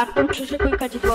Arpem przeszykuj kadzidło.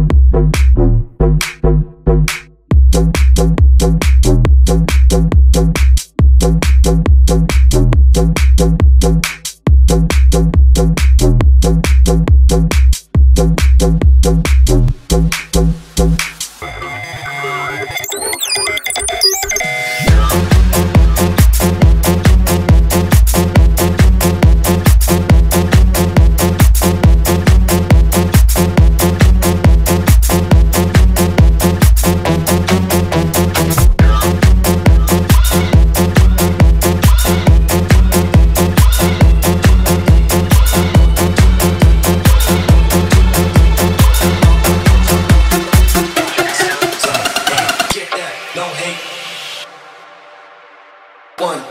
Bum, bum, bum.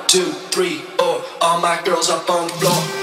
Two, three, four. all my girls up on the floor.